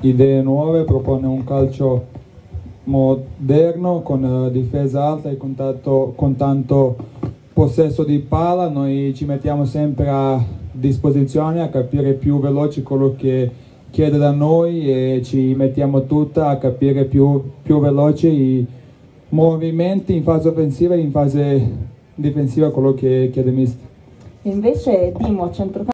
idee nuove, propone un calcio moderno con eh, difesa alta e con tanto, con tanto, possesso di palla. Noi ci mettiamo sempre a disposizione a capire più veloci quello che chiede da noi e ci mettiamo tutta a capire più, più veloci i movimenti in fase offensiva e in fase difensiva quello che chiede mister. Invece Dimo a centrocampo